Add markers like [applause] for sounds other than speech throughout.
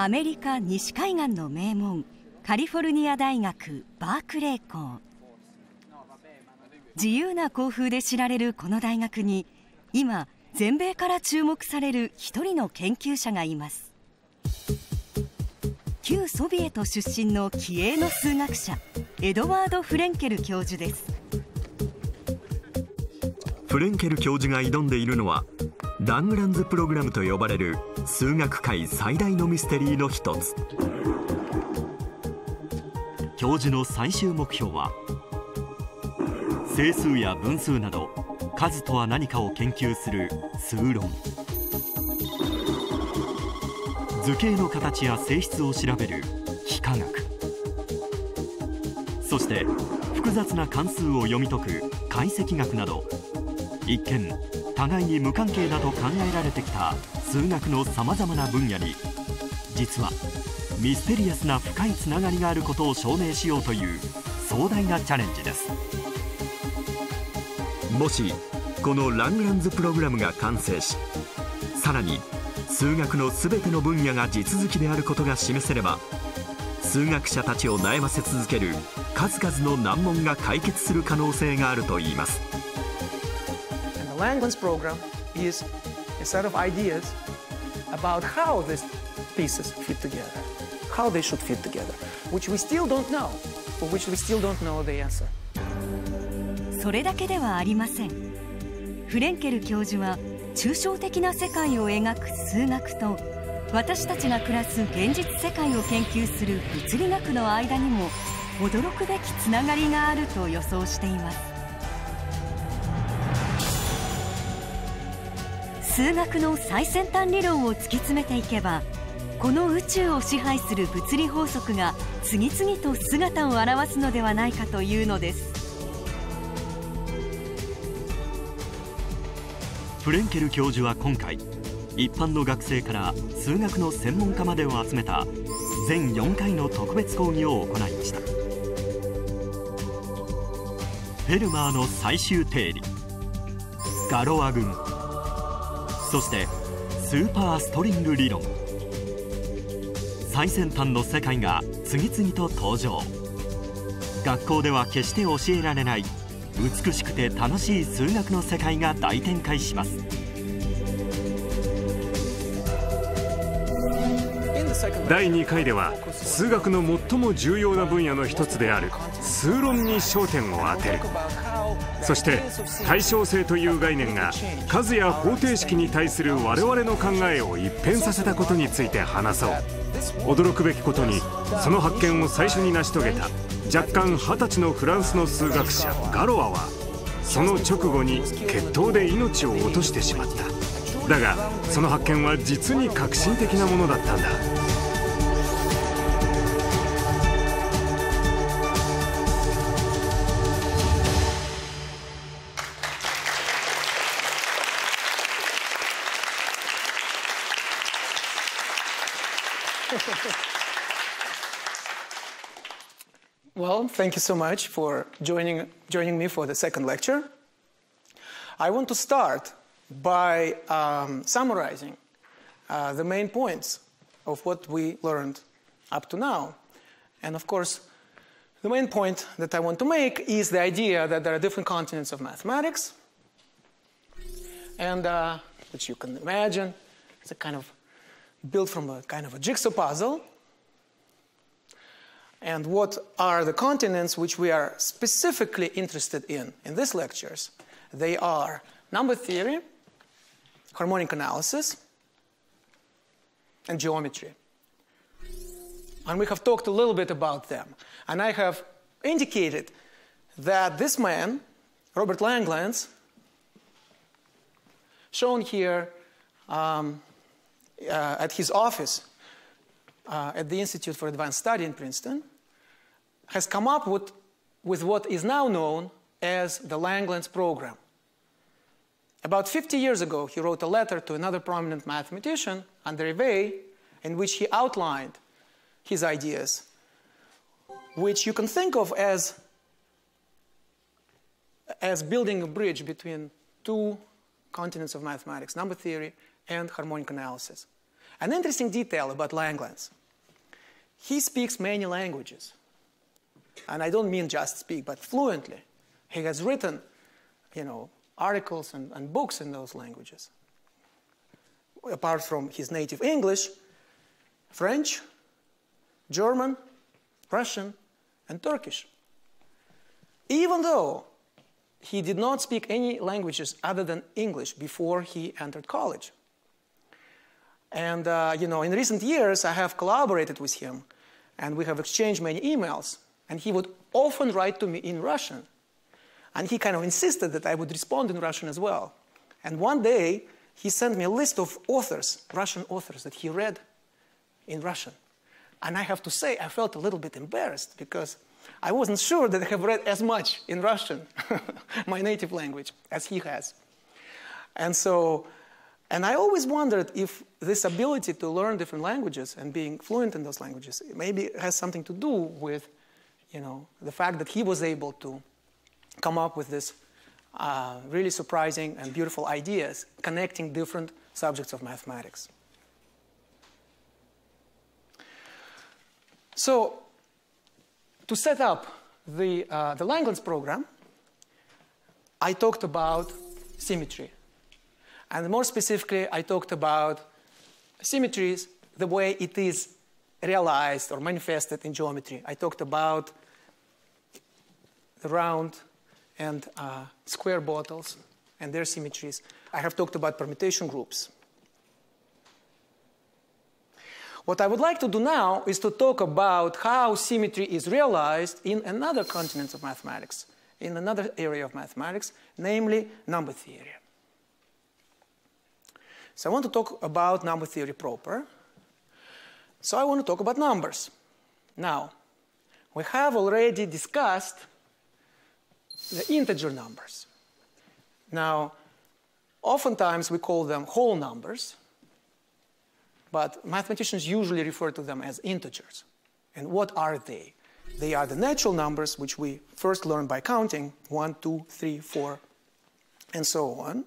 アメリカ西海岸の名門カリフォルニア大学バークレー校。自由な校風で知られるこの大学に今全米から注目される一人の研究者がいます。旧ソビエト出身の気鋭の数学者エドワード・フレンケル教授です。フレンケル教授が挑んでいるのはラングランズプログラムと呼ばれる数学界最大のミステリーの一つ。教授の最終目標は整数や分数など数とは何かを研究する数論。図形の形や性質を調べる幾何学。そして複雑な関数を読み解く解析学など一見互いに無関係だと考えられてきた数学のさまざまな分野に実はミステリアスな深いつながりがあることを証明しようという壮大なチャレンジですもしこのラングランズプログラムが完成しさらに数学の全ての分野が地続きであることが示せれば数学者たちを悩ませ続ける数々の難問が解決する可能性があるといいます。Langland's program is a set of ideas about how these pieces fit together, how they should fit together, which we still don't know, for which we still don't know the answer. それだけではありません。フレンケル教授は抽象的な世界を描く数学と私たちが暮らす現実世界を研究する物理学の間にも驚くべきつながりがあると予想しています数学の最先端理論を突き詰めていけばこの宇宙を支配する物理法則が次々と姿を現すのではないかというのです。フレンケル教授は今回一般の学生から数学の専門家までを集めた全4回の特別講義を行いました。フェルマーの最終定理。ガロア群そしてスーパーストリング理論。最先端の世界が次々と登場。学校では決して教えられない美しくて楽しい数学の世界が大展開します。第2回では数学の最も重要な分野の一つである数論に焦点を当てる。そして対称性という概念が数や方程式に対する我々の考えを一変させたことについて話そう。驚くべきことにその発見を最初に成し遂げた若干二十歳のフランスの数学者ガロアはその直後に決闘で命を落としてしまった。だがその発見は実に革新的なものだったんだ。Thank you so much for joining, joining me for the second lecture. I want to start by um, summarizing uh, the main points of what we learned up to now. And of course, the main point that I want to make is the idea that there are different continents of mathematics, and uh, which you can imagine is a kind of built from a kind of a jigsaw puzzle and what are the continents which we are specifically interested in in these lectures? They are number theory, harmonic analysis, and geometry. And we have talked a little bit about them. And I have indicated that this man, Robert Langlands, shown here um, uh, at his office uh, at the Institute for Advanced Study in Princeton, has come up with, with what is now known as the Langlands program. About 50 years ago, he wrote a letter to another prominent mathematician, André Weil, in which he outlined his ideas, which you can think of as, as building a bridge between two continents of mathematics, number theory and harmonic analysis. An interesting detail about Langlands. He speaks many languages. And I don't mean just speak, but fluently. He has written, you know, articles and, and books in those languages. Apart from his native English, French, German, Russian, and Turkish. Even though he did not speak any languages other than English before he entered college. And, uh, you know, in recent years, I have collaborated with him, and we have exchanged many emails, and he would often write to me in Russian. And he kind of insisted that I would respond in Russian as well. And one day, he sent me a list of authors, Russian authors, that he read in Russian. And I have to say, I felt a little bit embarrassed because I wasn't sure that I have read as much in Russian, [laughs] my native language, as he has. And so, and I always wondered if this ability to learn different languages and being fluent in those languages maybe has something to do with, you know, the fact that he was able to come up with this uh, really surprising and beautiful ideas connecting different subjects of mathematics. So to set up the, uh, the Langlands program, I talked about symmetry. And more specifically, I talked about symmetries the way it is realized or manifested in geometry. I talked about the round and uh, square bottles and their symmetries. I have talked about permutation groups. What I would like to do now is to talk about how symmetry is realized in another continent of mathematics, in another area of mathematics, namely number theory. So I want to talk about number theory proper. So I want to talk about numbers. Now, we have already discussed the integer numbers. Now, oftentimes we call them whole numbers, but mathematicians usually refer to them as integers. And what are they? They are the natural numbers, which we first learned by counting 1, 2, 3, 4, and so on.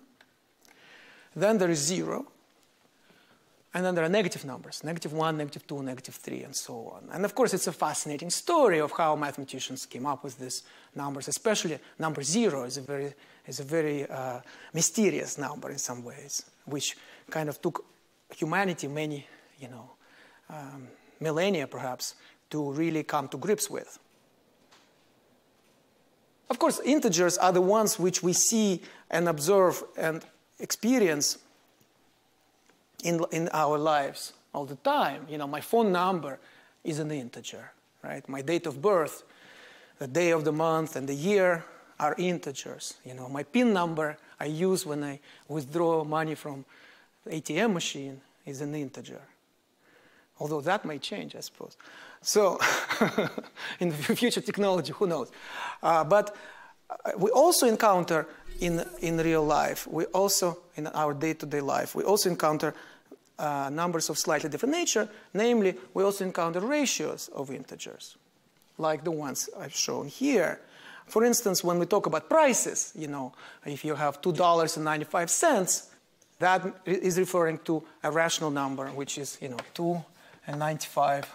Then there is 0. And then there are negative numbers negative 1, negative 2, negative 3, and so on. And of course, it's a fascinating story of how mathematicians came up with these numbers, especially number 0 is a very, is a very uh, mysterious number in some ways, which kind of took humanity many, you know, um, millennia perhaps to really come to grips with. Of course, integers are the ones which we see and observe and experience in, in our lives all the time. You know, my phone number is an integer, right? My date of birth, the day of the month, and the year are integers. You know, my PIN number I use when I withdraw money from the ATM machine is an integer. Although that may change, I suppose. So, [laughs] in future technology, who knows? Uh, but uh, we also encounter in, in real life, we also, in our day to day life, we also encounter uh, numbers of slightly different nature. Namely, we also encounter ratios of integers, like the ones I've shown here. For instance, when we talk about prices, you know, if you have $2.95, that is referring to a rational number, which is, you know, 2 and 95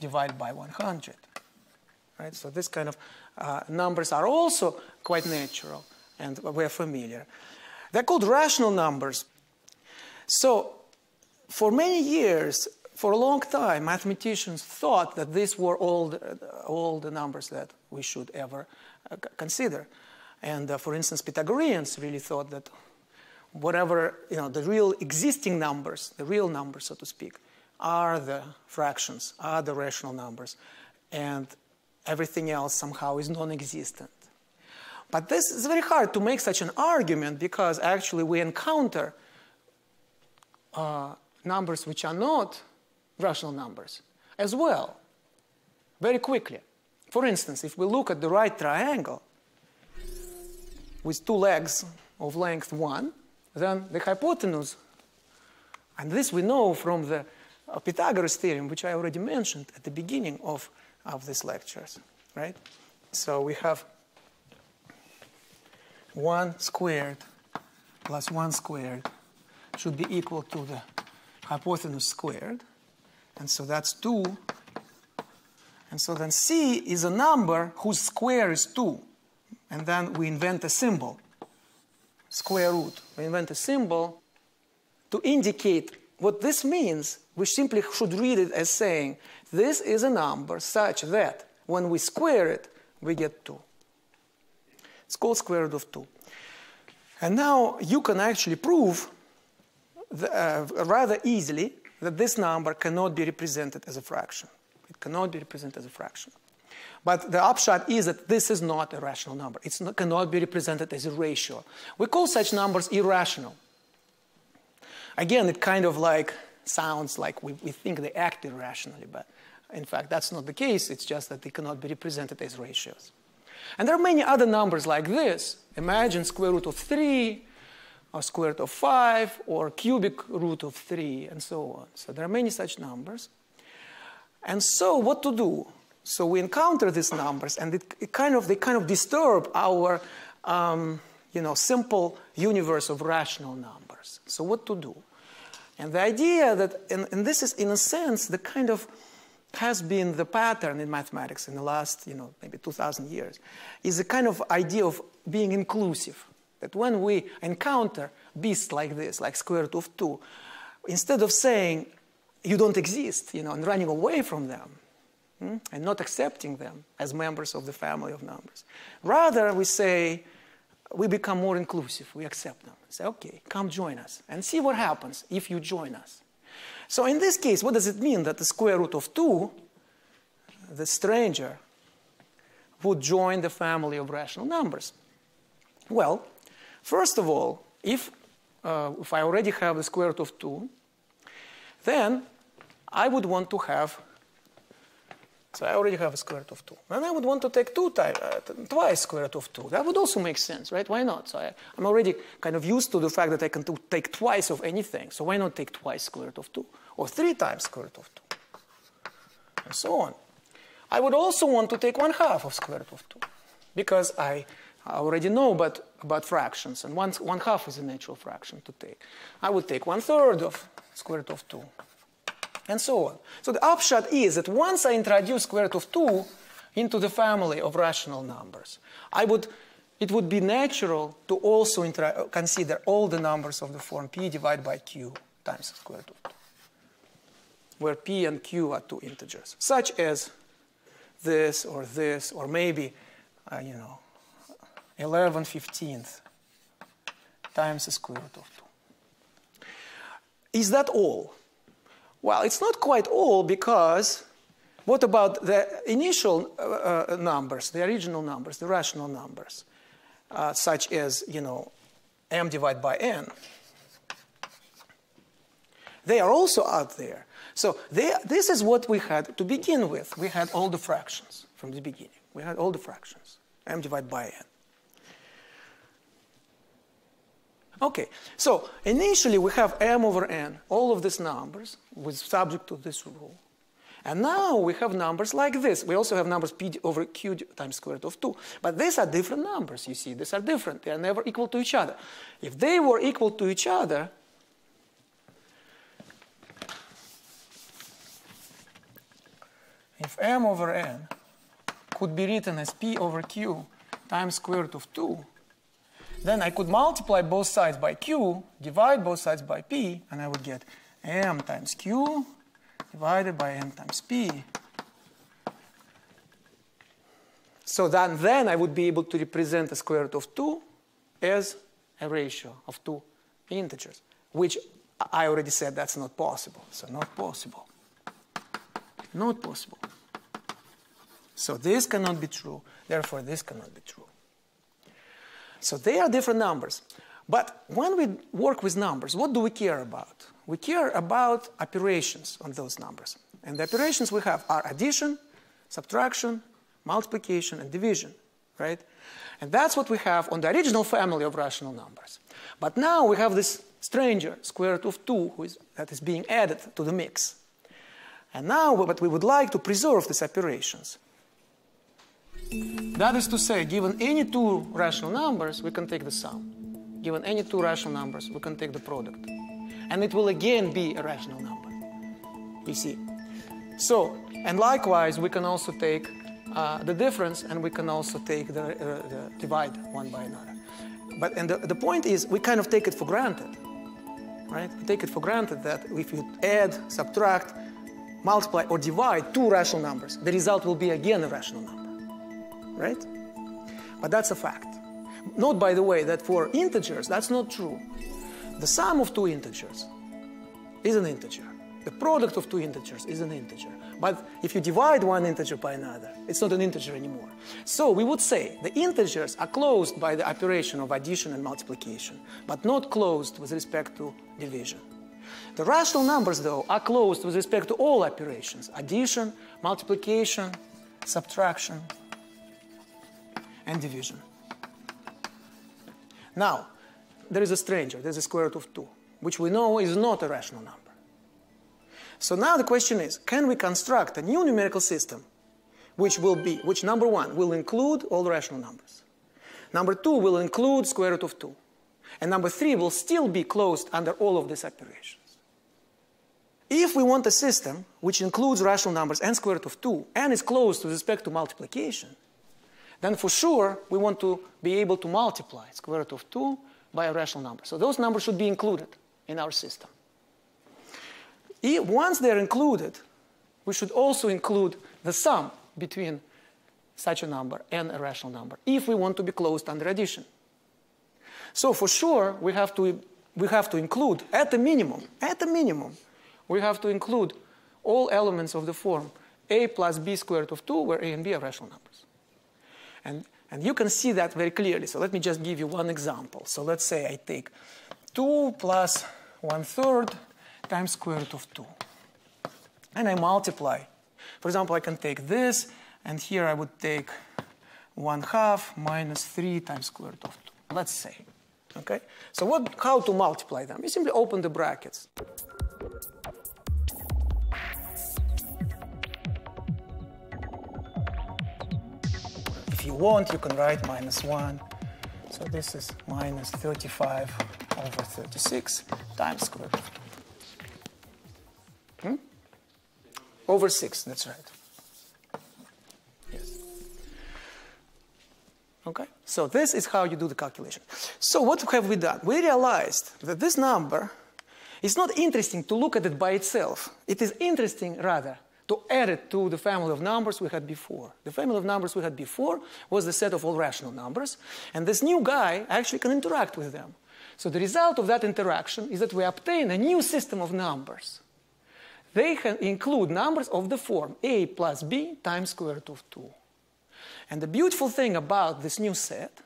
divided by 100. Right? So this kind of uh, numbers are also quite natural, and we're familiar. They're called rational numbers. So for many years, for a long time, mathematicians thought that these were all the, all the numbers that we should ever uh, consider. And uh, for instance, Pythagoreans really thought that whatever, you know, the real existing numbers, the real numbers, so to speak, are the fractions, are the rational numbers, and everything else somehow is non existent. But this is very hard to make such an argument because actually we encounter uh, numbers which are not rational numbers as well, very quickly. For instance, if we look at the right triangle with two legs of length 1, then the hypotenuse, and this we know from the uh, Pythagoras theorem, which I already mentioned at the beginning of, of these lectures, right? So we have 1 squared plus 1 squared should be equal to the hypotenuse squared. And so that's 2. And so then c is a number whose square is 2. And then we invent a symbol, square root. We invent a symbol to indicate what this means. We simply should read it as saying this is a number such that when we square it, we get 2. It's called square root of 2. And now you can actually prove the, uh, rather easily that this number cannot be represented as a fraction. It cannot be represented as a fraction. But the upshot is that this is not a rational number. It cannot be represented as a ratio. We call such numbers irrational. Again, it kind of like sounds like we, we think they act irrationally, but in fact, that's not the case. It's just that they cannot be represented as ratios. And there are many other numbers like this. Imagine square root of 3, or square root of 5, or cubic root of 3, and so on. So there are many such numbers. And so what to do? So we encounter these numbers, and it, it kind of, they kind of disturb our um, you know, simple universe of rational numbers. So what to do? And the idea that, and, and this is in a sense the kind of has been the pattern in mathematics in the last, you know, maybe 2,000 years, is a kind of idea of being inclusive. That when we encounter beasts like this, like square root of 2, instead of saying you don't exist, you know, and running away from them, hmm, and not accepting them as members of the family of numbers, rather we say, we become more inclusive. We accept them. Say, okay, come join us and see what happens if you join us. So in this case, what does it mean that the square root of 2, the stranger, would join the family of rational numbers? Well, first of all, if, uh, if I already have the square root of 2, then I would want to have so I already have a square root of 2. And I would want to take two time, uh, twice square root of 2. That would also make sense, right? Why not? So I, am already kind of used to the fact that I can take twice of anything. So why not take twice square root of 2? Or three times square root of 2? And so on. I would also want to take one half of square root of 2. Because I already know about, about fractions. And one, one half is a natural fraction to take. I would take one third of square root of 2 and so on. So the upshot is that once I introduce square root of 2 into the family of rational numbers, I would, it would be natural to also consider all the numbers of the form p divided by q times square root of 2, where p and q are two integers, such as this or this, or maybe, uh, you know, 11 15th times the square root of 2. Is that all? Well, it's not quite all because what about the initial uh, uh, numbers, the original numbers, the rational numbers, uh, such as, you know, m divided by n? They are also out there. So they, this is what we had to begin with. We had all the fractions from the beginning. We had all the fractions, m divided by n. Okay, so initially we have m over n, all of these numbers with subject to this rule. And now we have numbers like this. We also have numbers p over q times square root of 2. But these are different numbers, you see. These are different. They are never equal to each other. If they were equal to each other, if m over n could be written as p over q times square root of 2, then I could multiply both sides by q, divide both sides by p, and I would get m times q divided by m times p. So that then I would be able to represent the square root of 2 as a ratio of two integers, which I already said that's not possible. So not possible. Not possible. So this cannot be true. Therefore, this cannot be true. So they are different numbers. But when we work with numbers, what do we care about? We care about operations on those numbers. And the operations we have are addition, subtraction, multiplication, and division, right? And that's what we have on the original family of rational numbers. But now we have this stranger, square root of 2, who is, that is being added to the mix. And now, but we would like to preserve these operations. That is to say, given any two rational numbers, we can take the sum. Given any two rational numbers, we can take the product. and it will again be a rational number. You see. So, and likewise, we can also take uh, the difference and we can also take the, uh, the divide one by another. But and the, the point is, we kind of take it for granted, right? We take it for granted that if you add, subtract, multiply, or divide two rational numbers, the result will be again a rational number, right? But that's a fact. Note, by the way, that for integers, that's not true. The sum of two integers is an integer. The product of two integers is an integer. But if you divide one integer by another, it's not an integer anymore. So we would say the integers are closed by the operation of addition and multiplication, but not closed with respect to division. The rational numbers, though, are closed with respect to all operations addition, multiplication, subtraction, and division. Now, there is a stranger, there's a square root of 2, which we know is not a rational number. So now the question is, can we construct a new numerical system which will be, which number one, will include all rational numbers. Number two will include square root of 2. And number three will still be closed under all of these operations. If we want a system which includes rational numbers and square root of 2 and is closed with respect to multiplication, then for sure we want to be able to multiply square root of 2 by a rational number. So those numbers should be included in our system. Once they're included, we should also include the sum between such a number and a rational number if we want to be closed under addition. So for sure, we have to, we have to include, at the minimum, at the minimum, we have to include all elements of the form a plus b squared of 2, where a and b are rational numbers. And, and you can see that very clearly. So let me just give you one example. So let's say I take 2 plus 1 third times square root of 2. And I multiply. For example, I can take this, and here I would take 1 half minus 3 times square root of 2. Let's say. Okay? So what, how to multiply them? You simply open the brackets. You want, you can write minus 1. So this is minus 35 over 36 times square root Hmm? Over 6, that's right. Yes. Okay, so this is how you do the calculation. So what have we done? We realized that this number is not interesting to look at it by itself. It is interesting, rather, to add it to the family of numbers we had before. The family of numbers we had before was the set of all rational numbers, and this new guy actually can interact with them. So the result of that interaction is that we obtain a new system of numbers they include numbers of the form a plus b times square root of 2. And the beautiful thing about this new set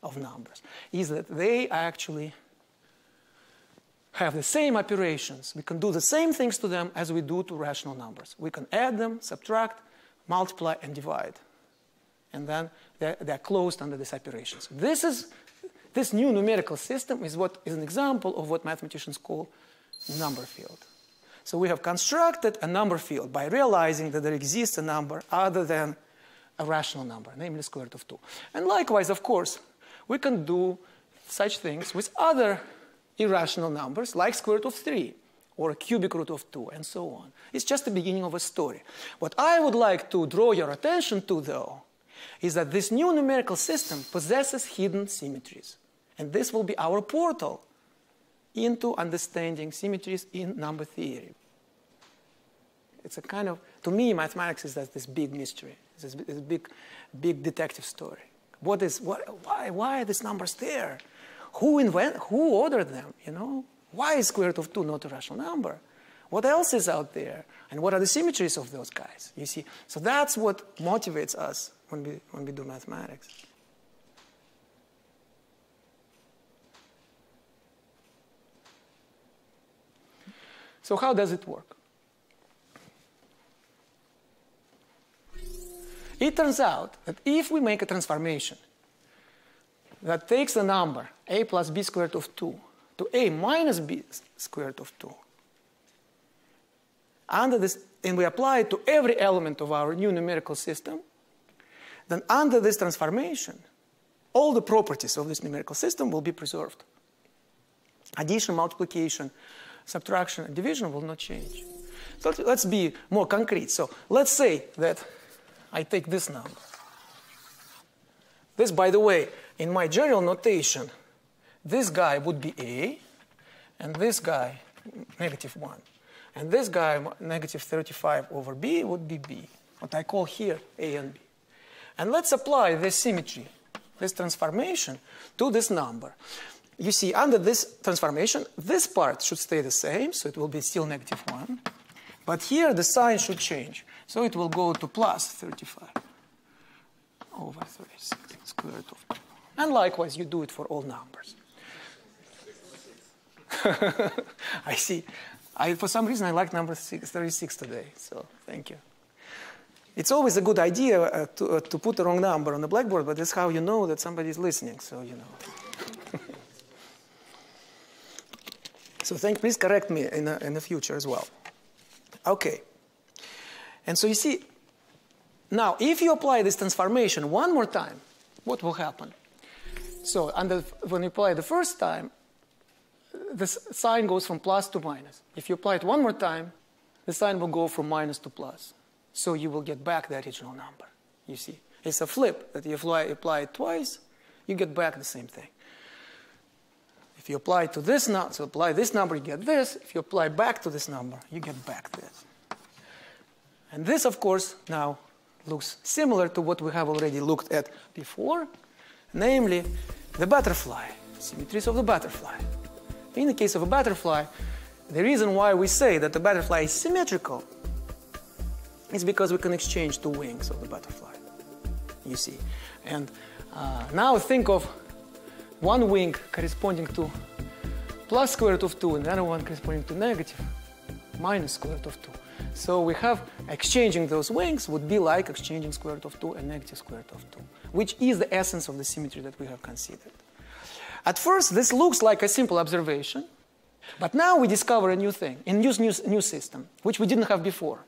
of numbers is that they actually have the same operations. We can do the same things to them as we do to rational numbers. We can add them, subtract, multiply, and divide. And then they're, they're closed under these operations. This, is, this new numerical system is, what, is an example of what mathematicians call number field. So we have constructed a number field by realizing that there exists a number other than a rational number, namely square root of 2. And likewise, of course, we can do such things with other irrational numbers like square root of 3 or cubic root of 2 and so on. It's just the beginning of a story. What I would like to draw your attention to, though, is that this new numerical system possesses hidden symmetries. And this will be our portal into understanding symmetries in number theory. It's a kind of, to me, mathematics is this big mystery, this big, big detective story. What is, what, why, why are these numbers there? Who invent, who ordered them, you know? Why is square root of 2 not a rational number? What else is out there? And what are the symmetries of those guys? You see? So that's what motivates us when we, when we do mathematics. So how does it work? It turns out that if we make a transformation that takes a number a plus b squared of 2 to a minus b squared of 2, under this, and we apply it to every element of our new numerical system, then under this transformation, all the properties of this numerical system will be preserved. Addition, multiplication, subtraction and division will not change. So let's be more concrete. So let's say that I take this number. This, by the way, in my general notation, this guy would be A, and this guy, negative 1. And this guy, negative 35 over B, would be B, what I call here A and B. And let's apply this symmetry, this transformation, to this number. You see, under this transformation, this part should stay the same, so it will be still negative 1. But here, the sign should change. So it will go to plus 35 over 36 square root of 2. And likewise, you do it for all numbers. [laughs] I see. I, for some reason, I like number six, 36 today, so thank you. It's always a good idea uh, to, uh, to put the wrong number on the blackboard, but that's how you know that somebody is listening, so you know. [laughs] so thank, please correct me in, in the future as well. Okay. And so you see, now if you apply this transformation one more time, what will happen? So under, when you apply it the first time, the sign goes from plus to minus. If you apply it one more time, the sign will go from minus to plus. So you will get back the original number. You see, it's a flip that you apply, apply it twice, you get back the same thing. If you apply to this number, so apply this number, you get this. If you apply back to this number, you get back this. And this, of course, now looks similar to what we have already looked at before, namely the butterfly, symmetries of the butterfly. In the case of a butterfly, the reason why we say that the butterfly is symmetrical is because we can exchange two wings of the butterfly, you see. And uh, now think of one wing corresponding to plus square root of 2 and the other one corresponding to negative minus square root of 2. So we have exchanging those wings would be like exchanging square root of 2 and negative square root of 2, which is the essence of the symmetry that we have considered. At first, this looks like a simple observation, but now we discover a new thing, a new, new, new system, which we didn't have before.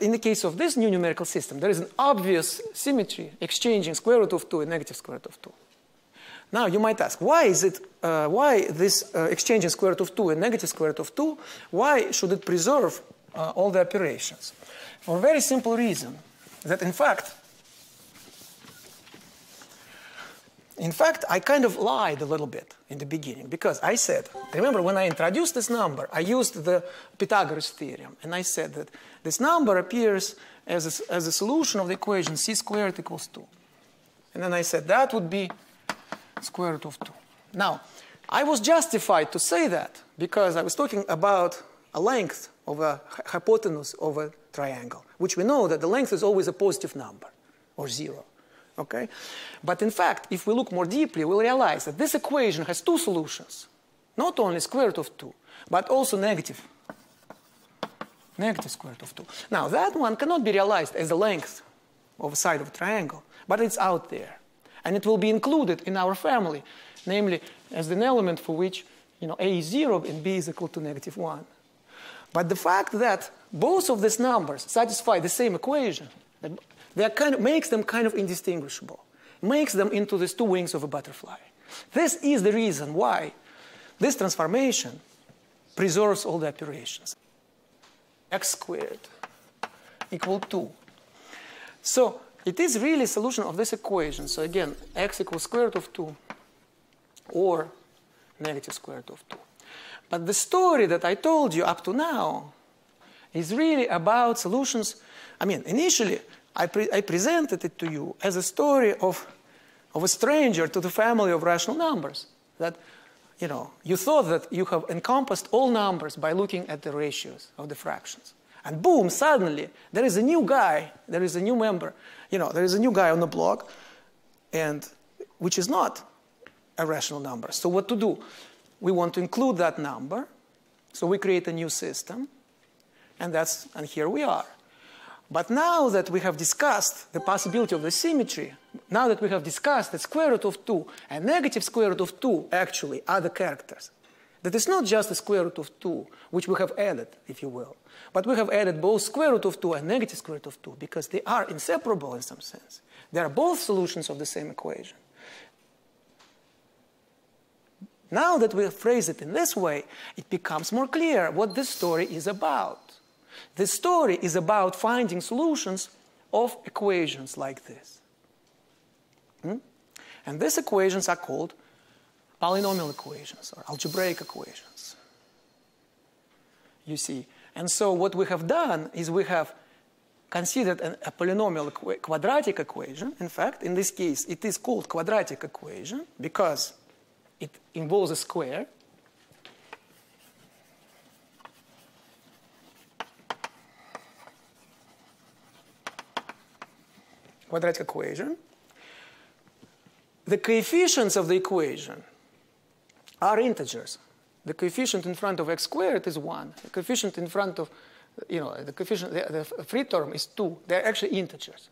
In the case of this new numerical system, there is an obvious symmetry exchanging square root of 2 and negative square root of 2. Now you might ask, why is it, uh, why this uh, exchanging square root of 2 and negative square root of 2, why should it preserve uh, all the operations? For a very simple reason, that in fact, In fact, I kind of lied a little bit in the beginning because I said, remember when I introduced this number, I used the Pythagoras theorem and I said that this number appears as a, as a solution of the equation c squared equals 2. And then I said that would be square root of 2. Now, I was justified to say that because I was talking about a length of a hypotenuse of a triangle, which we know that the length is always a positive number or zero. Okay? But in fact, if we look more deeply, we'll realize that this equation has two solutions. Not only square root of 2, but also negative. Negative square root of 2. Now, that one cannot be realized as the length of a side of a triangle, but it's out there. And it will be included in our family, namely as an element for which you know, a is 0 and b is equal to negative 1. But the fact that both of these numbers satisfy the same equation, that kind of makes them kind of indistinguishable, makes them into these two wings of a butterfly. This is the reason why this transformation preserves all the operations. x squared equal 2. So it is really a solution of this equation. So again, x equals square root of 2 or negative square root of 2. But the story that I told you up to now is really about solutions. I mean, initially, I, pre I presented it to you as a story of, of a stranger to the family of rational numbers. That, you know, you thought that you have encompassed all numbers by looking at the ratios of the fractions. And boom, suddenly, there is a new guy, there is a new member, you know, there is a new guy on the block, and which is not a rational number. So what to do? We want to include that number, so we create a new system, and that's, and here we are. But now that we have discussed the possibility of the symmetry, now that we have discussed that square root of 2 and negative square root of 2 actually are the characters, that it's not just the square root of 2, which we have added, if you will, but we have added both square root of 2 and negative square root of 2 because they are inseparable in some sense. They are both solutions of the same equation. Now that we phrase it in this way, it becomes more clear what this story is about. The story is about finding solutions of equations like this. Hmm? And these equations are called polynomial equations or algebraic equations. You see. And so what we have done is we have considered an, a polynomial quadratic equation. In fact, in this case, it is called quadratic equation because it involves a square. Quadratic equation. The coefficients of the equation are integers. The coefficient in front of x squared is 1. The coefficient in front of, you know, the coefficient, the, the free term is 2. They're actually integers.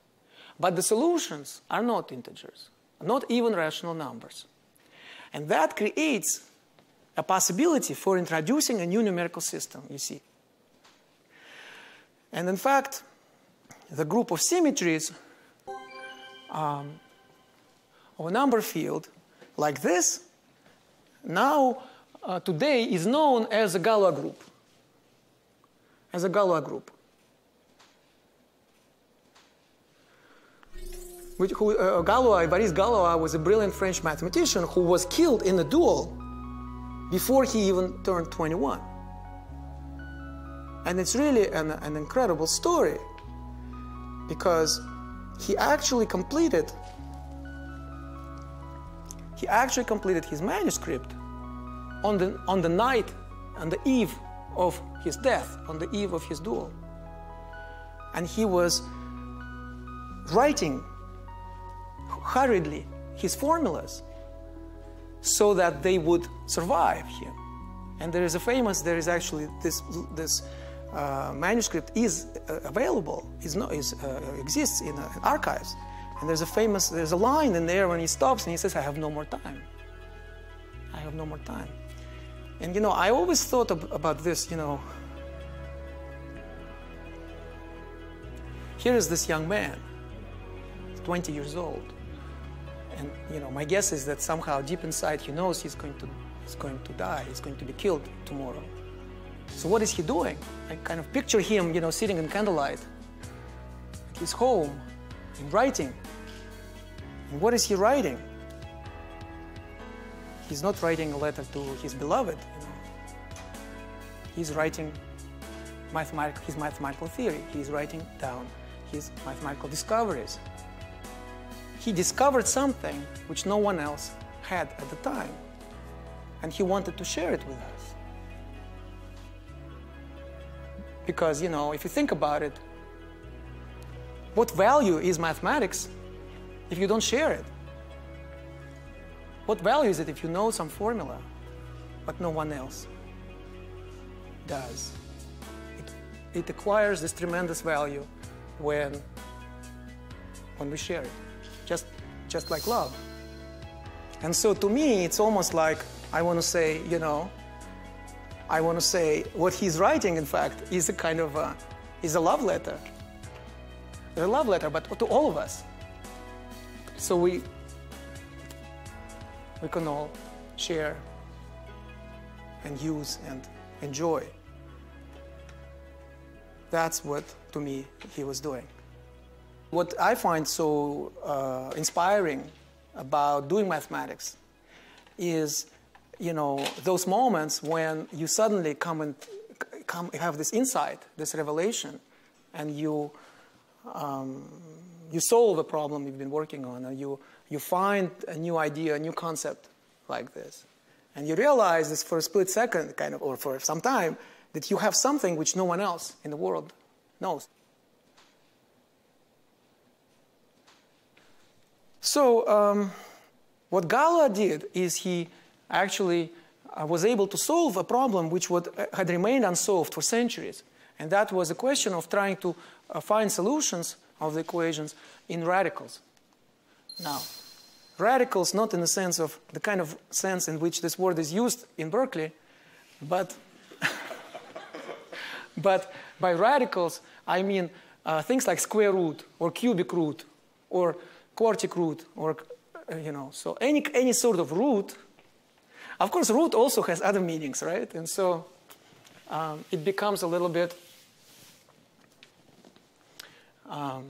But the solutions are not integers, not even rational numbers. And that creates a possibility for introducing a new numerical system, you see. And in fact, the group of symmetries um, of a number field like this now uh, today is known as a Galois group. As a Galois group. Which, who, uh, Galois, Évariste Galois was a brilliant French mathematician who was killed in a duel before he even turned 21. And it's really an, an incredible story because he actually completed he actually completed his manuscript on the, on the night, on the eve of his death, on the eve of his duel. And he was writing hurriedly his formulas so that they would survive him. And there is a famous, there is actually this, this uh, manuscript is uh, available, is not, is, uh, exists in, uh, in archives. And there's a famous, there's a line in there when he stops and he says, I have no more time. I have no more time. And you know, I always thought ab about this, you know. Here is this young man, 20 years old. And you know, my guess is that somehow deep inside he knows he's going to, he's going to die, he's going to be killed tomorrow. So what is he doing? I kind of picture him, you know, sitting in candlelight at his home, in writing. And what is he writing? He's not writing a letter to his beloved. You know. He's writing mathematical, his mathematical theory. He's writing down his mathematical discoveries. He discovered something which no one else had at the time, and he wanted to share it with us. Because, you know, if you think about it, what value is mathematics if you don't share it? What value is it if you know some formula, but no one else does? It, it acquires this tremendous value when, when we share it, just, just like love. And so to me, it's almost like I want to say, you know, I want to say what he's writing, in fact, is a kind of a, is a love letter. A love letter, but to all of us. So we, we can all share and use and enjoy. That's what, to me, he was doing. What I find so uh, inspiring about doing mathematics is you know, those moments when you suddenly come and come, have this insight, this revelation, and you, um, you solve a problem you've been working on, and you, you find a new idea, a new concept like this. And you realize this for a split second, kind of, or for some time, that you have something which no one else in the world knows. So, um, what Galois did is he actually uh, was able to solve a problem which would, uh, had remained unsolved for centuries. And that was a question of trying to uh, find solutions of the equations in radicals. Now, radicals not in the sense of the kind of sense in which this word is used in Berkeley, but, [laughs] but by radicals, I mean uh, things like square root or cubic root or quartic root or, uh, you know, so any, any sort of root Of course, root also has other meanings, right? And so um, it becomes a little bit, um,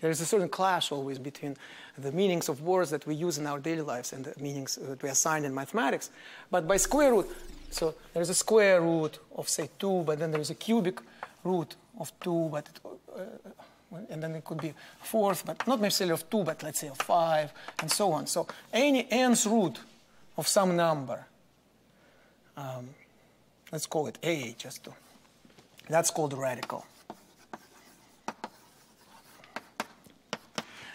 there is a certain clash always between the meanings of words that we use in our daily lives and the meanings that we assign in mathematics. But by square root, so there's a square root of, say, 2, but then there's a cubic root of 2, but it, uh, and then it could be fourth, but not necessarily of 2, but let's say of 5, and so on. So any nth root of some number, um, let's call it a, just to, that's called radical.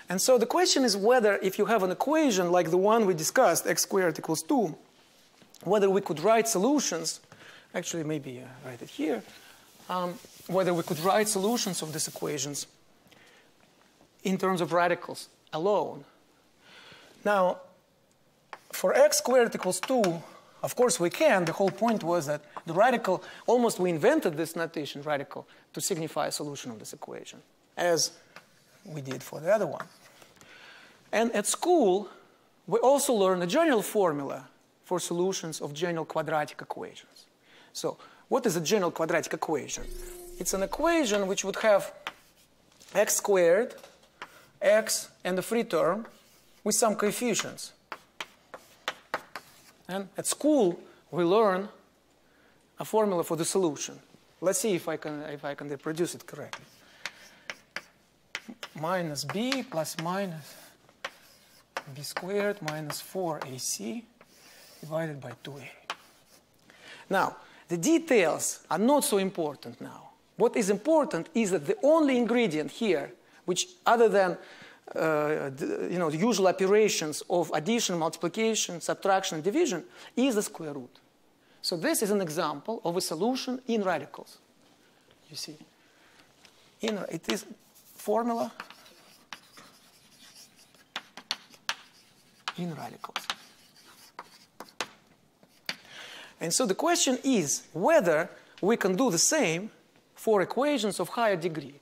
And so the question is whether if you have an equation like the one we discussed, x squared equals 2, whether we could write solutions, actually maybe uh, write it here, um, whether we could write solutions of these equations in terms of radicals alone. Now, for x squared equals 2, of course we can. The whole point was that the radical, almost we invented this notation, radical, to signify a solution of this equation, as we did for the other one. And at school, we also learned a general formula for solutions of general quadratic equations. So what is a general quadratic equation? It's an equation which would have x squared, x, and a free term with some coefficients. And at school, we learn a formula for the solution. Let's see if I can, if I can reproduce it correctly. Minus b plus minus b squared minus 4ac divided by 2a. Now, the details are not so important now. What is important is that the only ingredient here, which other than Uh, the, you know, the usual operations of addition, multiplication, subtraction, and division, is the square root. So this is an example of a solution in radicals. You see, in, it is formula in radicals. And so the question is whether we can do the same for equations of higher degree.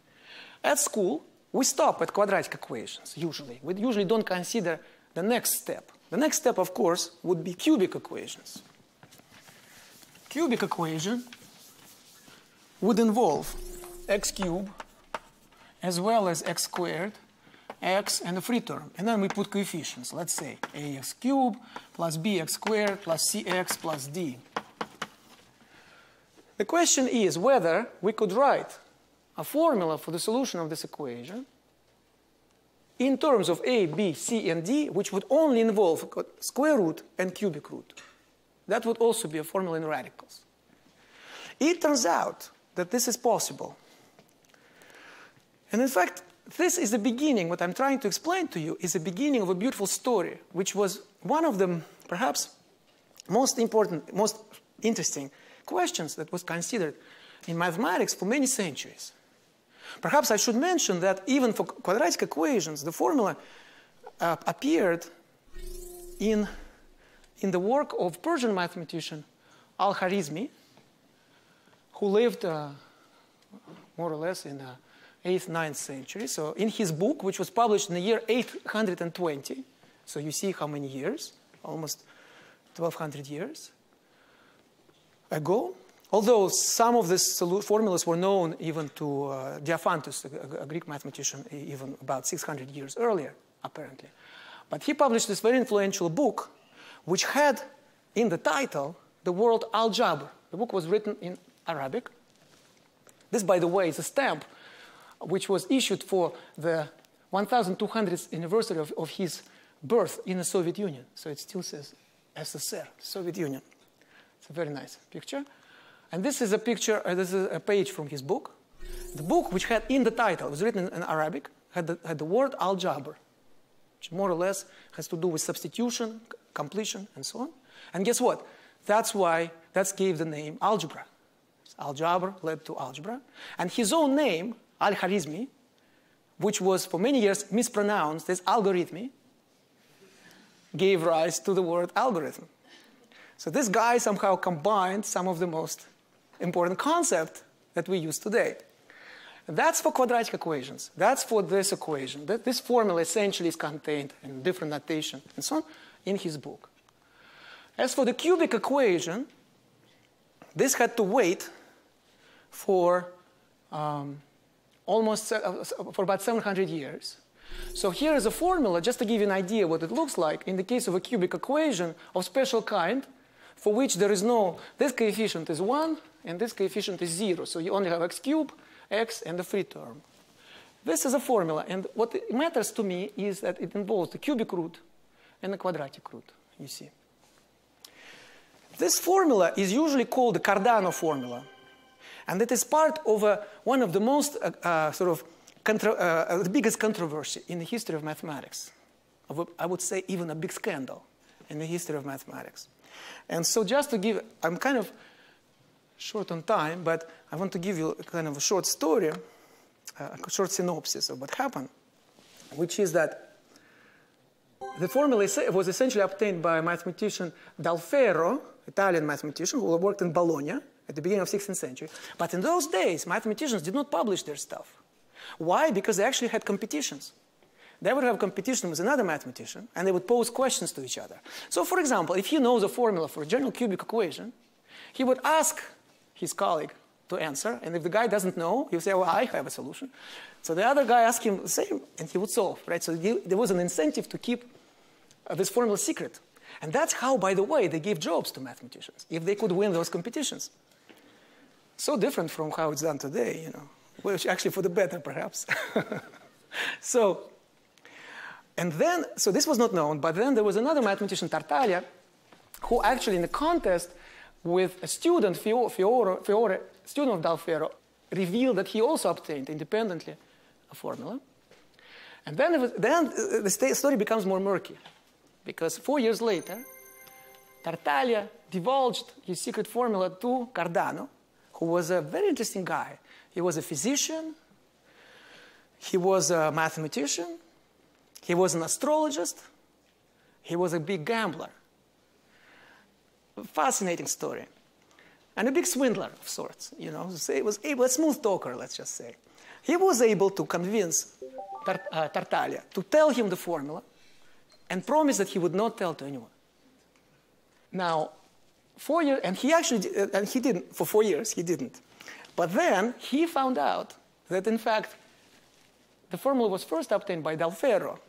At school, we stop at quadratic equations, usually. We usually don't consider the next step. The next step, of course, would be cubic equations. Cubic equation would involve x cubed as well as x squared x and a free term. And then we put coefficients. Let's say ax cubed plus bx squared plus cx plus d. The question is whether we could write a formula for the solution of this equation in terms of a, b, c, and d, which would only involve square root and cubic root. That would also be a formula in radicals. It turns out that this is possible. And in fact, this is the beginning, what I'm trying to explain to you is the beginning of a beautiful story, which was one of the perhaps most important, most interesting questions that was considered in mathematics for many centuries. Perhaps I should mention that even for quadratic equations, the formula uh, appeared in, in the work of Persian mathematician Al-Khwarizmi, who lived uh, more or less in the 8th, 9th century. So in his book, which was published in the year 820, so you see how many years, almost 1200 years ago. Although some of these formulas were known even to uh, Diophantus, a, a, Greek mathematician, even about 600 years earlier, apparently. But he published this very influential book, which had in the title the word algebra. The book was written in Arabic. This, by the way, is a stamp which was issued for the 1200th anniversary of, of his birth in the Soviet Union. So it still says SSR, Soviet Union. It's a very nice picture. And this is a picture, uh, this is a page from his book. The book, which had in the title, was written in Arabic, had the, had the word algebra, which more or less has to do with substitution, completion, and so on. And guess what? That's why, that gave the name algebra. Algebra led to algebra. And his own name Al-Khwarizmi, which was for many years mispronounced as algorithmi, gave rise to the word algorithm. So this guy somehow combined some of the most important concept that we use today. That's for quadratic equations. That's for this equation. This formula essentially is contained in different notation and so on in his book. As for the cubic equation, this had to wait for um, almost uh, for about 700 years. So here is a formula, just to give you an idea what it looks like in the case of a cubic equation of special kind, for which there is no, this coefficient is 1, and this coefficient is 0. So you only have x cubed, x, and the free term. This is a formula, and what matters to me is that it involves the cubic root and the quadratic root, you see. This formula is usually called the Cardano formula. And it is part of a, one of the most uh, uh, sort of contra- uh, the biggest controversy in the history of mathematics. Of i would say even a big scandal in the history of mathematics. And so just to give, I'm kind of short on time, but I want to give you a kind of a short story, uh, a short synopsis of what happened, which is that the formula was essentially obtained by mathematician dal Ferro, Italian mathematician who worked in Bologna at the beginning of 16th century. But in those days, mathematicians did not publish their stuff. Why? Because they actually had competitions. They would have competition with another mathematician, and they would pose questions to each other. So, for example, if he knows a formula for a general cubic equation, he would ask his colleague to answer, and if the guy doesn't know, would say, well, I have a solution. So the other guy asked him the same, and he would solve, right? So there was an incentive to keep uh, this formula secret. And that's how, by the way, they gave jobs to mathematicians, if they could win those competitions. So different from how it's done today, you know, which actually for the better, perhaps. [laughs] so, and then, so this was not known, but then there was another mathematician, Tartaglia, who actually in the contest with a student, Fiore, Fiore, Fiore student of dal Ferro, revealed that he also obtained independently a formula. And then, was, then the story becomes more murky. Because four years later, Tartaglia divulged his secret formula to Cardano, who was a very interesting guy. He was a physician, he was a mathematician, he was an astrologist, he was a big gambler. Fascinating story. And a big swindler of sorts, you know. He was able, a smooth talker, let's just say. He was able to convince Tart, uh, Tartaglia to tell him the formula and promise that he would not tell to anyone. Now, four years, and he actually, uh, and he didn't, for four years, he didn't. But then he found out that, in fact, the formula was first obtained by dal Ferro,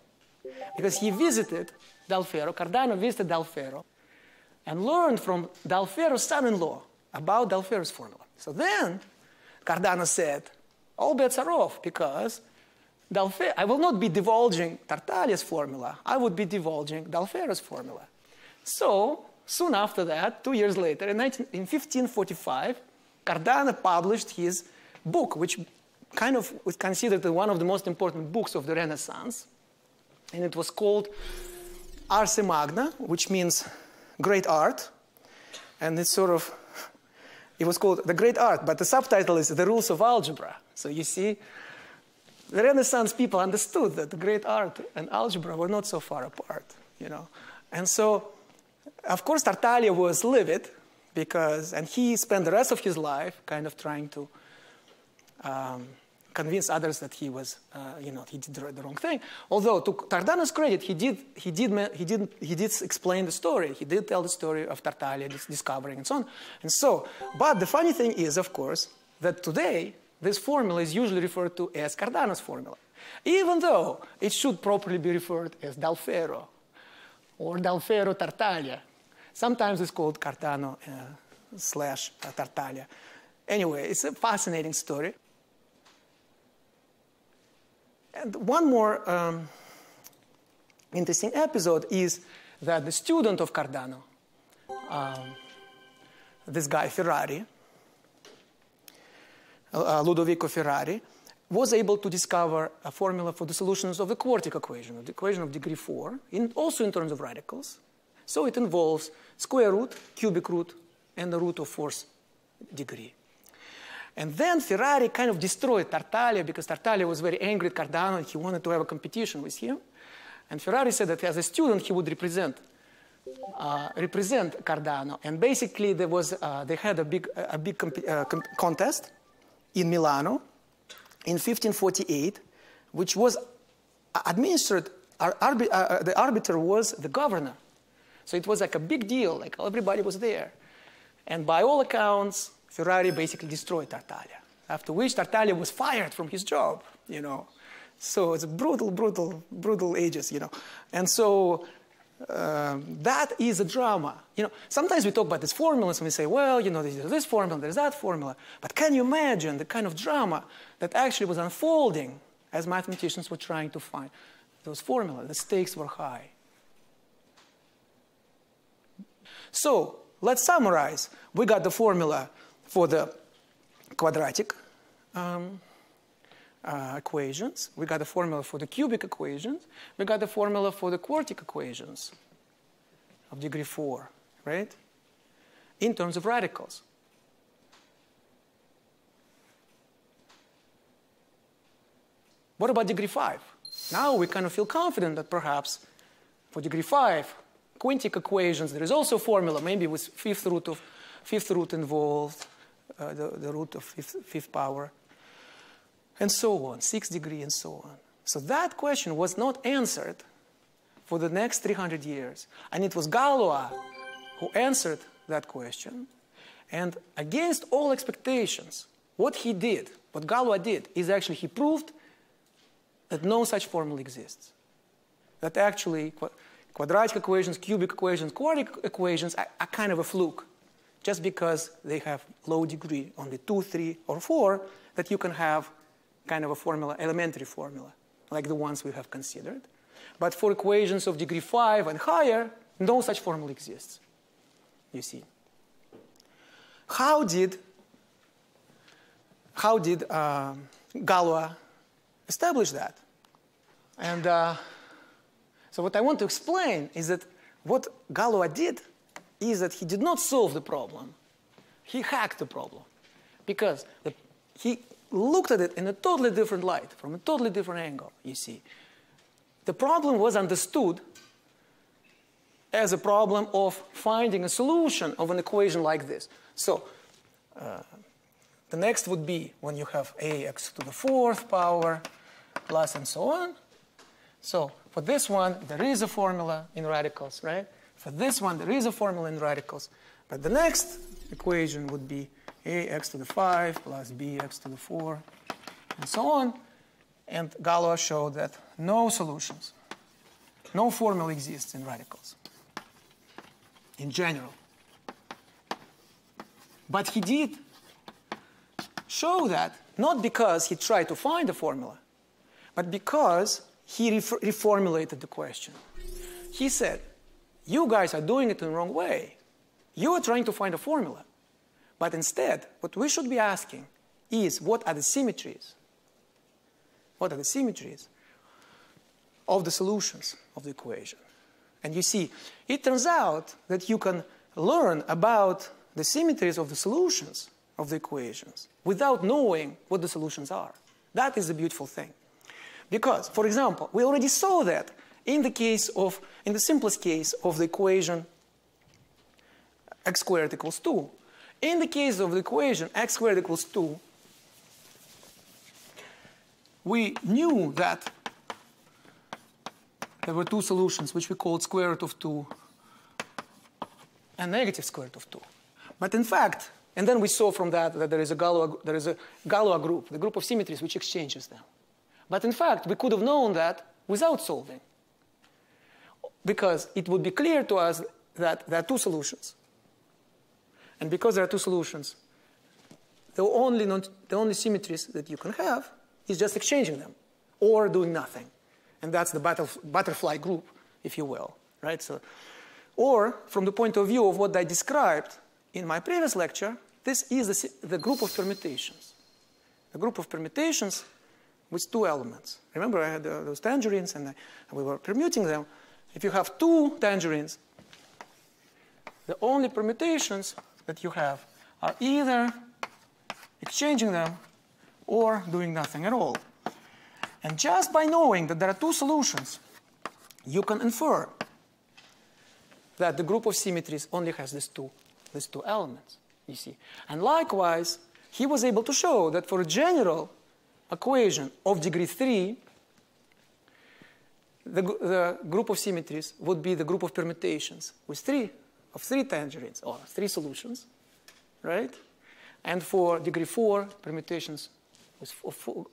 because he visited dal Ferro, Cardano visited dal Ferro, and learned from dal Ferro's son in law about dal Ferro's formula. So then Cardano said, all bets are off because Dalfe- I will not be divulging Tartaglia's formula. I would be divulging dal Ferro's formula. So, soon after that, two years later, in, 19, in 1545, Cardano published his book, which kind of was considered one of the most important books of the Renaissance. And it was called Ars Magna, which means great art. And it's sort of, it was called The Great Art, but the subtitle is The Rules of Algebra. So you see, the Renaissance people understood that the great art and algebra were not so far apart, you know. And so, of course, Tartaglia was livid because, and he spent the rest of his life kind of trying to um, convince others that he was, uh, you know, he did the, wrong thing. Although, to Cardano's credit, he did, he did, he did, he did explain the story. He did tell the story of Tartaglia discovering and so on. And so, but the funny thing is, of course, that today this formula is usually referred to as Cardano's formula, even though it should properly be referred as dal Ferro or dal Ferro Tartaglia. Sometimes it's called Cardano uh, slash uh, Tartaglia. Anyway, it's a fascinating story. And one more um, interesting episode is that the student of Cardano, um, this guy Ferrari, uh, Ludovico Ferrari, was able to discover a formula for the solutions of the quartic equation, the equation of degree 4, in, also in terms of radicals. So it involves square root, cubic root, and the root of fourth degree. And then Ferrari kind of destroyed Tartaglia because Tartaglia was very angry at Cardano and he wanted to have a competition with him. And Ferrari said that as a student he would represent uh, represent Cardano. And basically there was uh, they had a big a big uh, contest in Milano in 1548, which was administered, uh, uh, the arbiter was the governor. So it was like a big deal, like everybody was there. And by all accounts, Ferrari basically destroyed Tartaglia, after which Tartaglia was fired from his job, you know. So it's a brutal, brutal, brutal ages, you know. And so um, that is a drama. You know, sometimes we talk about these formulas and we say, well, you know, there's this formula, there's that formula. But can you imagine the kind of drama that actually was unfolding as mathematicians were trying to find those formulas? The stakes were high. So let's summarize. We got the formula for the quadratic um, uh, equations. We got the formula for the cubic equations. We got the formula for the quartic equations of degree 4, right? In terms of radicals. What about degree 5? Now we kind of feel confident that perhaps for degree 5, quintic equations, there is also a formula, maybe with fifth root of fifth root involved, uh, the, the root of fifth, fifth power and so on, six degree and so on. So that question was not answered for the next 300 years. And it was Galois who answered that question. And against all expectations, what he did, what Galois did, is actually he proved that no such formula exists. That actually quadratic equations, cubic equations, quartic equations are, are kind of a fluke. Just because they have low degree, only two, three, or four, that you can have kind of a formula, elementary formula, like the ones we have considered. But for equations of degree 5 and higher, no such formula exists, you see. How did, how did uh, Galois establish that? And uh, so what I want to explain is that what Galois did is that he did not solve the problem. He hacked the problem. Because the, he looked at it in a totally different light, from a totally different angle, you see. The problem was understood as a problem of finding a solution of an equation like this. So uh, the next would be when you have ax to the fourth power plus and so on. So for this one, there is a formula in radicals, right? For this one, there is a formula in radicals. But the next equation would be ax to the 5 plus bx to the 4, and so on. And Galois showed that no solutions, no formula exists in radicals in general. But he did show that not because he tried to find a formula, but because he reformulated the question. He said, You guys are doing it in the wrong way. You are trying to find a formula. But instead, what we should be asking is what are the symmetries? What are the symmetries of the solutions of the equation? And you see, it turns out that you can learn about the symmetries of the solutions of the equations without knowing what the solutions are. That is the beautiful thing. Because, for example, we already saw that in the case of, in the simplest case of the equation x squared equals 2, in the case of the equation x squared equals 2, we knew that there were two solutions which we called square root of 2 and negative square root of 2. But in fact, and then we saw from that that there is a Galois, there is a Galois group, the group of symmetries which exchanges them. But in fact, we could have known that without solving. Because it would be clear to us that there are two solutions. And because there are two solutions, the only, non, the only symmetries that you can have is just exchanging them or doing nothing. And that's the butterfly group, if you will, right? So, or from the point of view of what I described in my previous lecture, this is the, the group of permutations. The group of permutations with two elements. Remember, I had uh, those tangerines and, I, and we were permuting them. If you have two tangerines, the only permutations that you have are either exchanging them or doing nothing at all. And just by knowing that there are two solutions, you can infer that the group of symmetries only has these two, these two elements, you see. And likewise, he was able to show that for a general equation of degree 3, the, the group of symmetries would be the group of permutations with three of three tangerines or three solutions, right? And for degree four, permutations with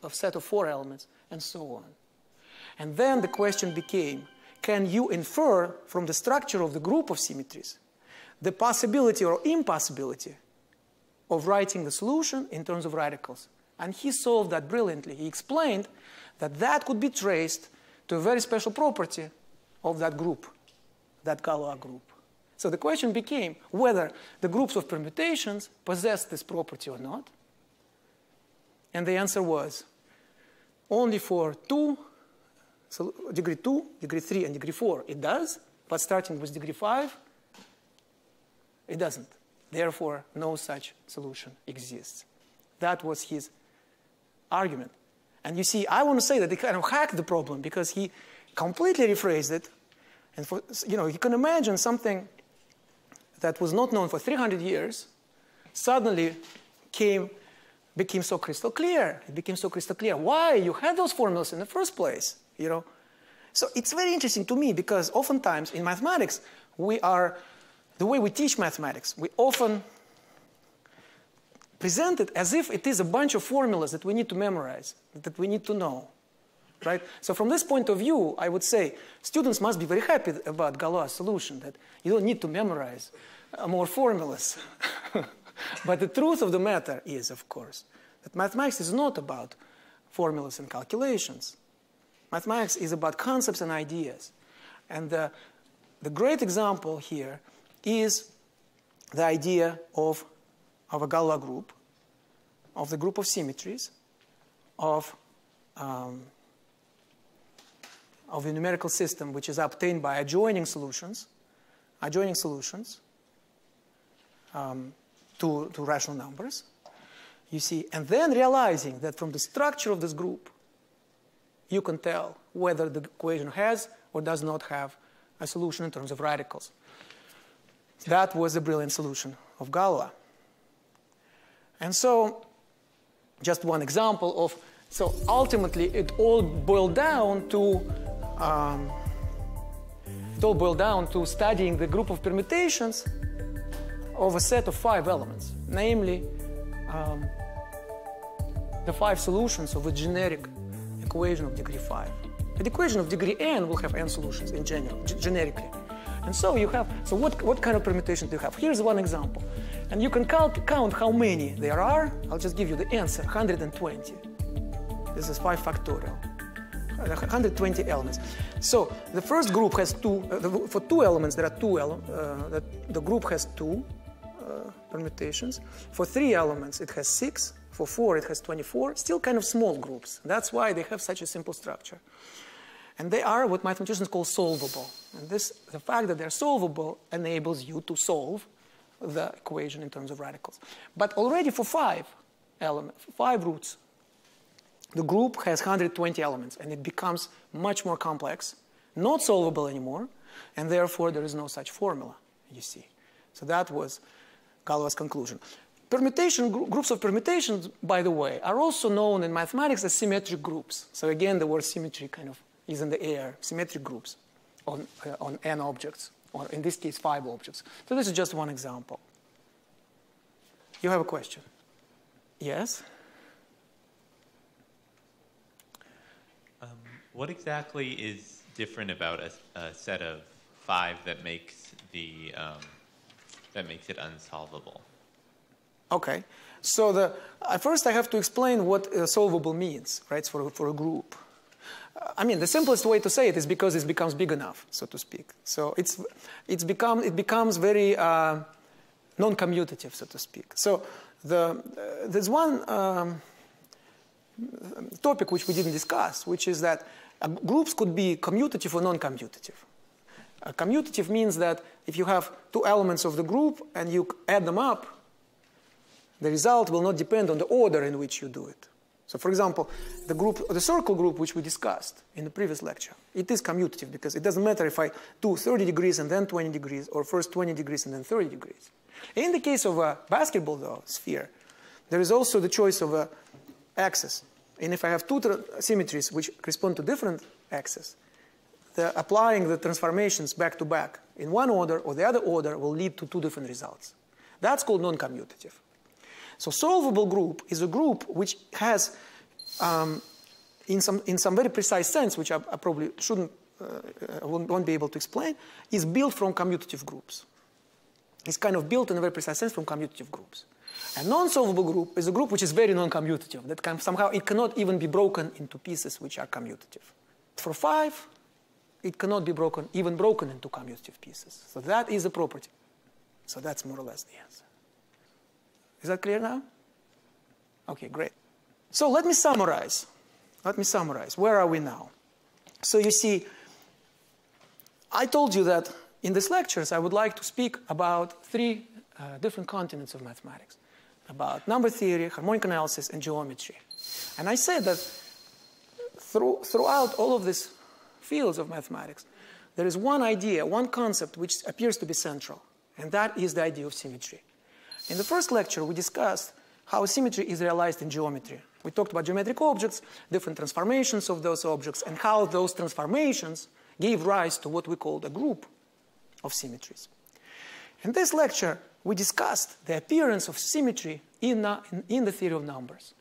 a set of four elements, and so on. And then the question became, can you infer from the structure of the group of symmetries the possibility or impossibility of writing the solution in terms of radicals? And he solved that brilliantly. He explained that that could be traced to a very special property of that group, that Galois group. So the question became whether the groups of permutations possess this property or not. And the answer was only for two, so degree 2, degree 3, and degree 4, it does. But starting with degree 5, it doesn't. Therefore, no such solution exists. That was his argument. And you see, I want to say that he kind of hacked the problem because he completely rephrased it. And for, you know, you can imagine something that was not known for 300 years suddenly came, became so crystal clear. It became so crystal clear. Why you had those formulas in the first place, you know? So it's very interesting to me because oftentimes in mathematics, we are, the way we teach mathematics, we often present it as if it is a bunch of formulas that we need to memorize, that we need to know. Right? So from this point of view, I would say students must be very happy about Galois solution, that you don't need to memorize uh, more formulas. [laughs] but the truth of the matter is, of course, that mathematics is not about formulas and calculations. Mathematics is about concepts and ideas. And the, the great example here is the idea of, of a Galois group, of the group of symmetries, of um, of the numerical system, which is obtained by adjoining solutions, adjoining solutions um, to, to rational numbers, you see, and then realizing that from the structure of this group, you can tell whether the equation has or does not have a solution in terms of radicals. That was a brilliant solution of Galois. And so, just one example of, so ultimately it all boiled down to um, it all boiled down to studying the group of permutations of a set of five elements, namely um, the five solutions of a generic equation of degree 5. The equation of degree n will have n solutions in general, generically. And so you have, so what, what kind of permutation do you have? Here's one example. And you can count, how many there are. I'll just give you the answer, 120. This is 5 factorial. 120 elements. So the first group has two, uh, for two elements, there are two uh, that the group has two uh, permutations. For three elements, it has six. For four, it has 24. Still kind of small groups. That's why they have such a simple structure. And they are what mathematicians call solvable. And this, the fact that they're solvable enables you to solve the equation in terms of radicals. But already for five elements, five roots, the group has 120 elements and it becomes much more complex, not solvable anymore, and therefore there is no such formula, you see. So that was Galois' conclusion. Permutation, groups of permutations, by the way, are also known in mathematics as symmetric groups. So again, the word symmetry kind of is in the air, symmetric groups on, uh, on n objects, or in this case, five objects. So this is just one example. You have a question? Yes? What exactly is different about a, a set of five that makes the um, that makes it unsolvable? Okay, so the uh, first I have to explain what uh, solvable means, right? For for a group. I mean, the simplest way to say it is because it becomes big enough, so to speak. So it's it's become it becomes very uh, non-commutative, so to speak. So the uh, there's one. Um, topic which we didn't discuss, which is that uh, groups could be commutative or non-commutative. Uh, commutative means that if you have two elements of the group and you add them up, the result will not depend on the order in which you do it. So for example, the group, the circle group which we discussed in the previous lecture, it is commutative because it doesn't matter if I do 30 degrees and then 20 degrees or first 20 degrees and then 30 degrees. In the case of a basketball though, sphere, there is also the choice of a axis. And if I have two symmetries which correspond to different axes, the applying the transformations back to back in one order or the other order will lead to two different results. That's called non-commutative. So solvable group is a group which has, um, in, some, in some very precise sense, which I, I probably shouldn't, uh, won't, won't be able to explain, is built from commutative groups. It's kind of built in a very precise sense from commutative groups. A non-solvable group is a group which is very non-commutative, that can somehow it cannot even be broken into pieces which are commutative. For five, it cannot be broken, even broken into commutative pieces. So that is a property. So that's more or less the answer. Is that clear now? Okay, great. So let me summarize. Let me summarize. Where are we now? So you see, I told you that in these lectures I would like to speak about three uh, different continents of mathematics, about number theory, harmonic analysis, and geometry. And I said that through, throughout all of these fields of mathematics, there is one idea, one concept which appears to be central, and that is the idea of symmetry. In the first lecture, we discussed how symmetry is realized in geometry. We talked about geometric objects, different transformations of those objects, and how those transformations gave rise to what we called a group of symmetries. In this lecture, we discussed the appearance of symmetry in, in, in the theory of numbers.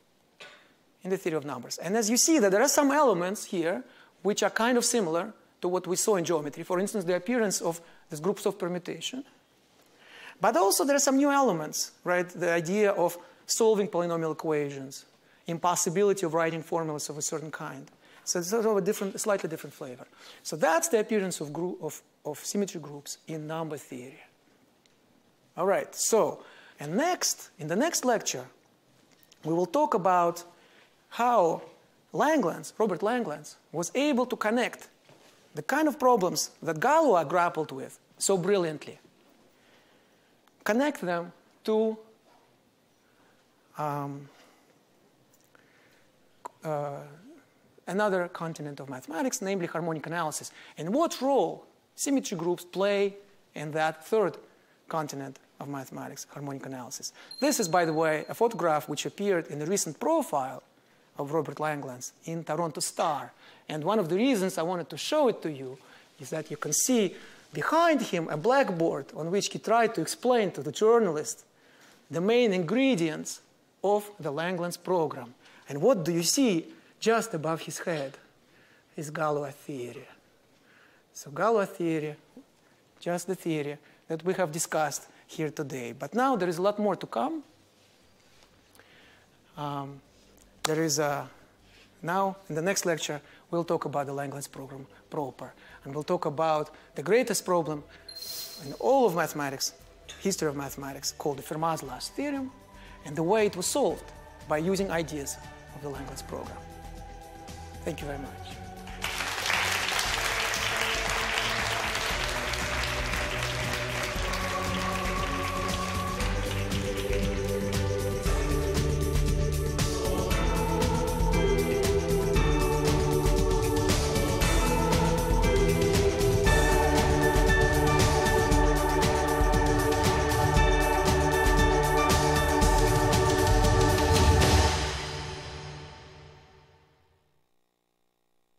In the theory of numbers. And as you see that there are some elements here which are kind of similar to what we saw in geometry. For instance, the appearance of these groups of permutation. But also there are some new elements, right? The idea of solving polynomial equations, impossibility of writing formulas of a certain kind. So it's sort of a different, slightly different flavor. So that's the appearance of, group, of, of symmetry groups in number theory. All right, so, and next, in the next lecture, we will talk about how Langlands, Robert Langlands, was able to connect the kind of problems that Galois grappled with so brilliantly, connect them to um, uh, another continent of mathematics, namely harmonic analysis, and what role symmetry groups play in that third continent of mathematics, harmonic analysis. This is, by the way, a photograph which appeared in the recent profile of Robert Langlands in Toronto Star. And one of the reasons I wanted to show it to you is that you can see behind him a blackboard on which he tried to explain to the journalist the main ingredients of the Langlands program. And what do you see just above his head? Is Galois theory. So Galois theory, just the theory that we have discussed here today. But now there is a lot more to come. Um, there is a, now in the next lecture, we'll talk about the Langlands program proper. And we'll talk about the greatest problem in all of mathematics, history of mathematics, called the Fermat's last theorem, and the way it was solved by using ideas of the Langlands program. Thank you very much.